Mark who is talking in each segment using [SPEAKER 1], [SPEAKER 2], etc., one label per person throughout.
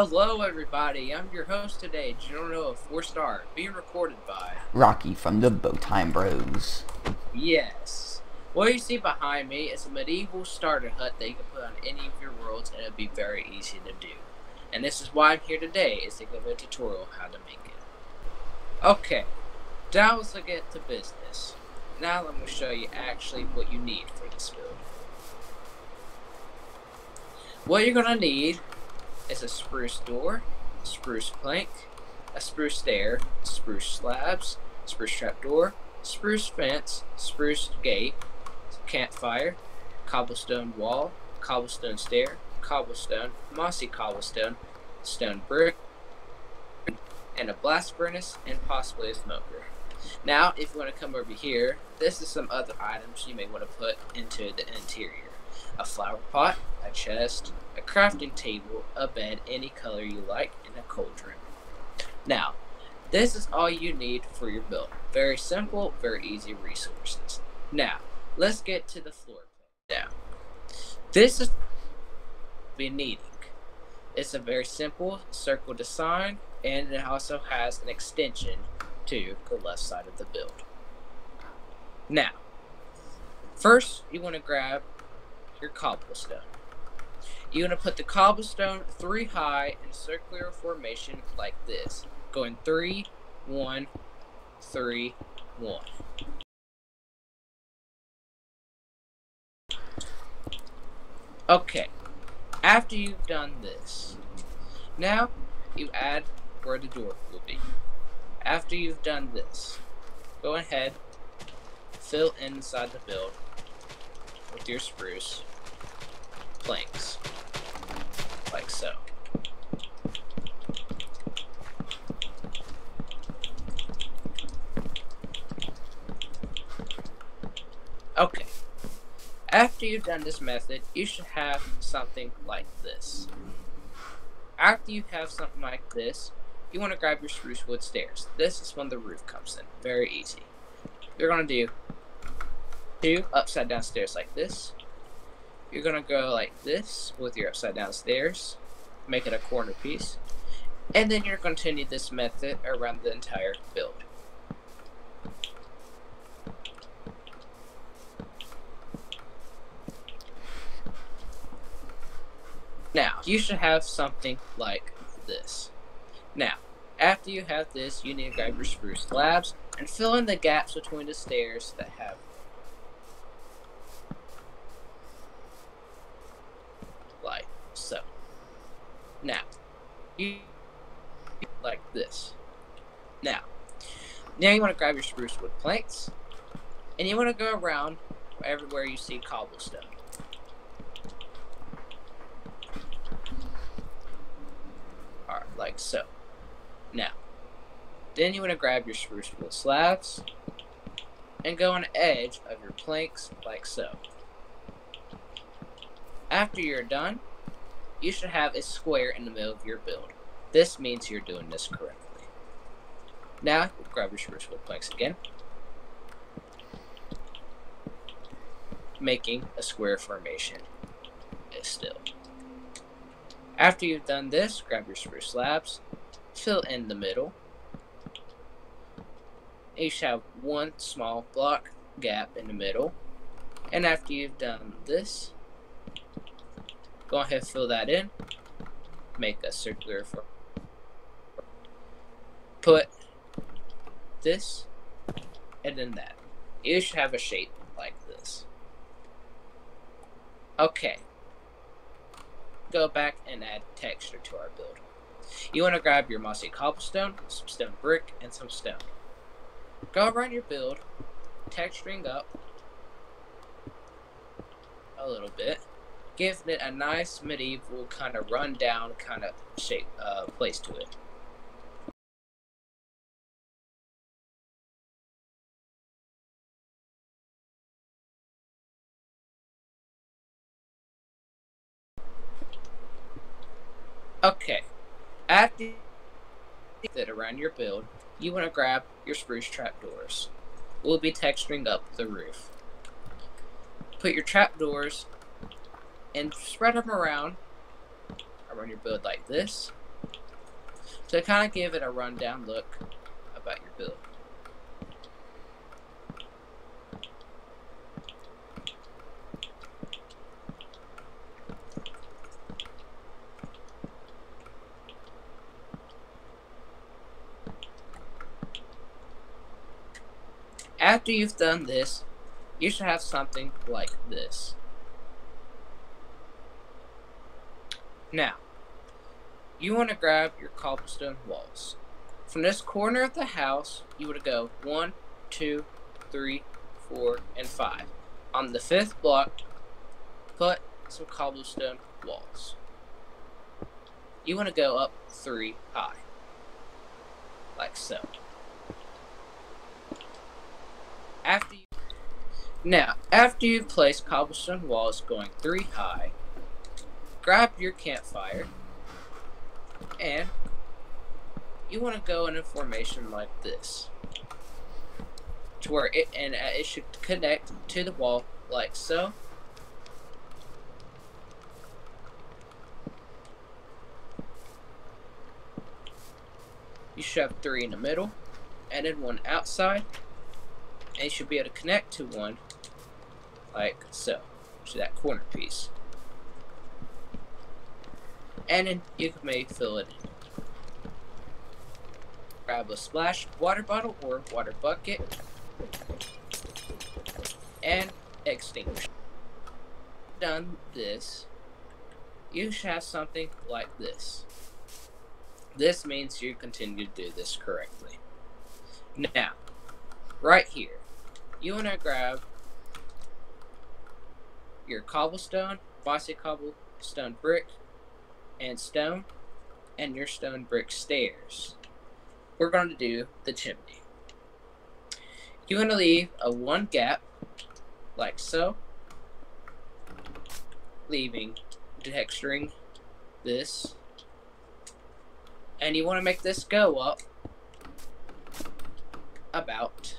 [SPEAKER 1] Hello, everybody. I'm your host today, General Noah Four Star, being recorded by
[SPEAKER 2] Rocky from the Bo Time Bros.
[SPEAKER 1] Yes. What you see behind me is a medieval starter hut that you can put on any of your worlds, and it'll be very easy to do. And this is why I'm here today, is to give a tutorial how to make it. Okay, now let's get to business. Now going to show you actually what you need for this build. What you're going to need is a spruce door, spruce plank, a spruce stair, spruce slabs, spruce trapdoor, spruce fence, spruce gate, campfire, cobblestone wall, cobblestone stair, cobblestone, mossy cobblestone, stone brick, and a blast furnace, and possibly a smoker. Now, if you want to come over here, this is some other items you may want to put into the interior. A flower pot, a chest, a crafting table, a bed, any color you like, and a cauldron. Now, this is all you need for your build. Very simple, very easy resources. Now, let's get to the floor plan. Now, this is be needing. It's a very simple circle design, and it also has an extension to the left side of the build. Now, first you want to grab your cobblestone. You're going to put the cobblestone three high in circular formation like this. Going three, one, three, one. Okay, after you've done this, now you add where the door will be. After you've done this, go ahead, fill inside the build your spruce planks, like so. Okay. After you've done this method, you should have something like this. After you have something like this, you want to grab your spruce wood stairs. This is when the roof comes in. Very easy. You're going to do two upside down stairs like this. You're going to go like this with your upside down stairs. Make it a corner piece. And then you're to continue this method around the entire build. Now, you should have something like this. Now, after you have this, you need to grab your spruce slabs and fill in the gaps between the stairs that have like so. Now, you like this. Now, now you want to grab your spruce wood planks and you want to go around everywhere you see cobblestone. Alright, like so. Now, then you want to grab your spruce wood slabs and go on the edge of your planks like so. After you're done, you should have a square in the middle of your build. This means you're doing this correctly. Now, grab your spruce wood planks again, making a square formation still. After you've done this, grab your spruce slabs, fill in the middle. You should have one small block gap in the middle. And after you've done this, go ahead and fill that in. Make a circular for put this and then that. You should have a shape like this. Okay go back and add texture to our build. You want to grab your mossy cobblestone, some stone brick, and some stone. Go around your build, texturing up a little bit, giving it a nice medieval kind of run-down kind of shape uh, place to it. Okay, after that around your build, you want to grab your spruce trapdoors. We'll be texturing up the roof. Put your trapdoors and spread them around around your build like this. to kind of give it a rundown look about your build. After you've done this, you should have something like this. Now, you want to grab your cobblestone walls. From this corner of the house, you want to go one, two, three, four, and five. On the fifth block, put some cobblestone walls. You want to go up three high, like so. After you, now, after you've placed cobblestone walls going three high, grab your campfire and you want to go in a formation like this to where it and uh, it should connect to the wall like so. You should have three in the middle and then one outside and you should be able to connect to one like so to that corner piece and then you may fill it in grab a splash water bottle or water bucket and extinguish. Done this, you should have something like this. This means you continue to do this correctly. Now, right here, you want to grab your cobblestone, mossy cobblestone brick, and stone, and your stone brick stairs we're going to do the chimney. You want to leave a one gap, like so, leaving texturing this, and you want to make this go up about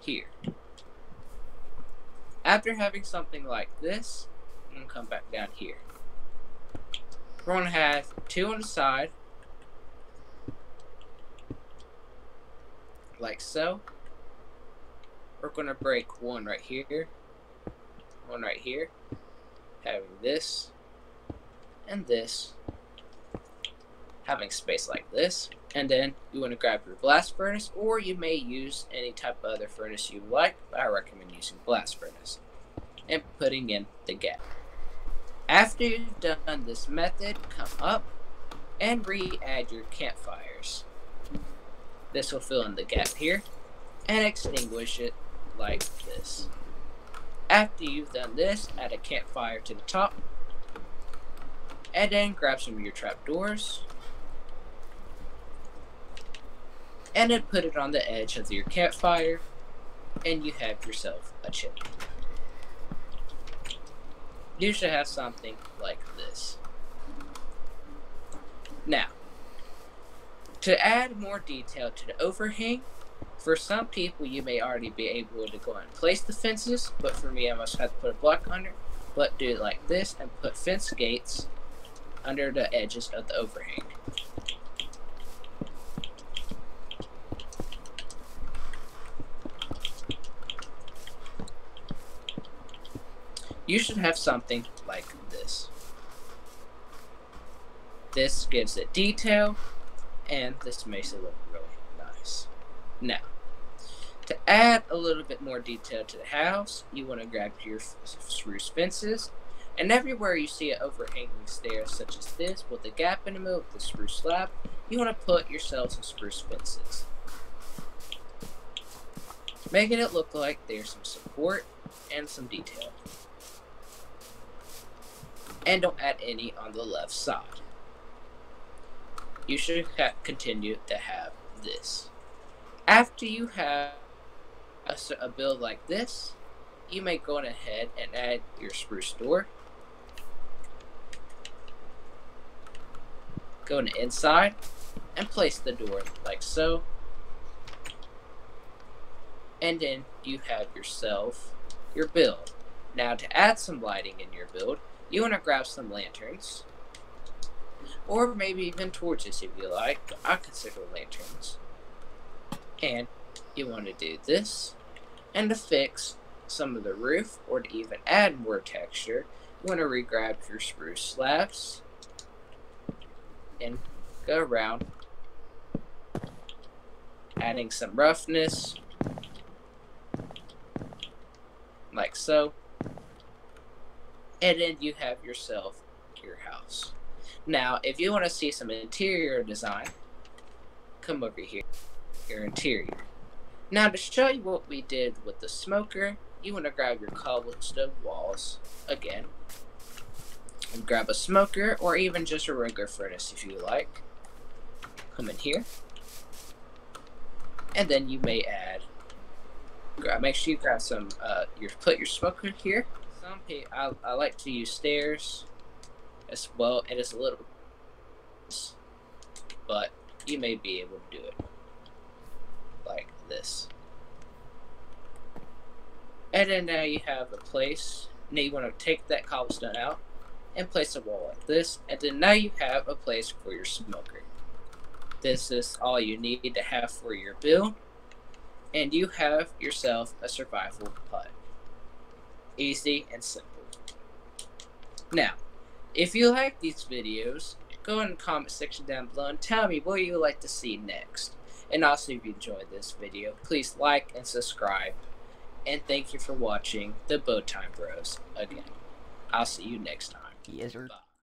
[SPEAKER 1] here. After having something like this, I'm going to come back down here. We're going to have two on the side, like so. We're going to break one right here, one right here, having this. And this, having space like this, and then you want to grab your blast furnace, or you may use any type of other furnace you like, but I recommend using blast furnace, and putting in the gap. After you've done this method, come up and re-add your campfires. This will fill in the gap here and extinguish it like this. After you've done this, add a campfire to the top and then grab some of your trapdoors and then put it on the edge of your campfire and you have yourself a chimney. You should have something like this. Now, to add more detail to the overhang, for some people you may already be able to go and place the fences, but for me I must have to put a block under, but do it like this and put fence gates under the edges of the overhang. You should have something like this. This gives it detail and this makes it look really nice. Now, to add a little bit more detail to the house, you want to grab your spruce fences, and everywhere you see an overhanging stair such as this, with a gap in the middle with the spruce slab, you want to put yourself some spruce fences. Making it look like there's some support and some detail. And don't add any on the left side you should continue to have this. After you have a, a build like this, you may go ahead and add your spruce door. Go to inside and place the door like so. And then you have yourself your build. Now to add some lighting in your build, you want to grab some lanterns or maybe even torches if you like. I consider lanterns. And you want to do this, and to fix some of the roof, or to even add more texture, you want to re-grab your spruce slabs and go around adding some roughness like so and then you have yourself your house. Now if you want to see some interior design come over here your interior. Now to show you what we did with the smoker you want to grab your cobblestone walls again. And grab a smoker or even just a regular furnace if you like. Come in here. And then you may add grab make sure you grab some uh your put your smoker here some I, I like to use stairs as well it is a little but you may be able to do it like this and then now you have a place now you want to take that cobblestone out and place a wall like this and then now you have a place for your smoker this is all you need to have for your build. And you have yourself a survival hut. Easy and simple. Now, if you like these videos, go in the comment section down below and tell me what you would like to see next. And also, if you enjoyed this video, please like and subscribe. And thank you for watching the Bo Time Bros again. I'll see you next time.
[SPEAKER 2] Yes, sir.
[SPEAKER 1] Bye.